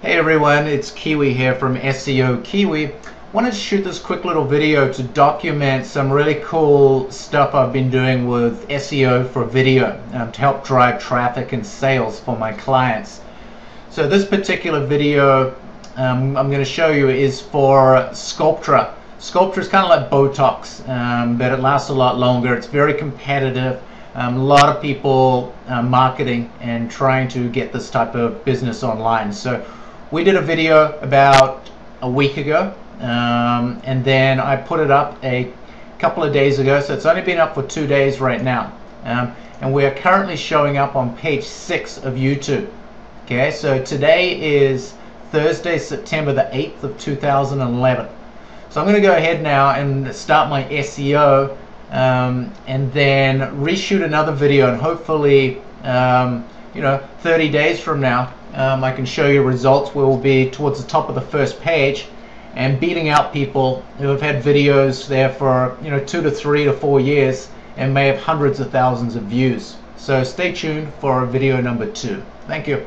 Hey everyone, it's Kiwi here from SEO Kiwi. Wanted to shoot this quick little video to document some really cool stuff I've been doing with SEO for video um, to help drive traffic and sales for my clients. So this particular video um, I'm going to show you is for Sculptra. Sculptra is kind of like Botox, um, but it lasts a lot longer. It's very competitive. Um, a lot of people uh, marketing and trying to get this type of business online. So we did a video about a week ago um, and then I put it up a couple of days ago so it's only been up for two days right now. Um, and we are currently showing up on page six of YouTube. Okay so today is Thursday September the 8th of 2011 so I'm going to go ahead now and start my SEO um, and then reshoot another video and hopefully um, you know 30 days from now um, I can show you results where we'll be towards the top of the first page and beating out people who have had videos there for you know two to three to four years and may have hundreds of thousands of views. So stay tuned for video number two. Thank you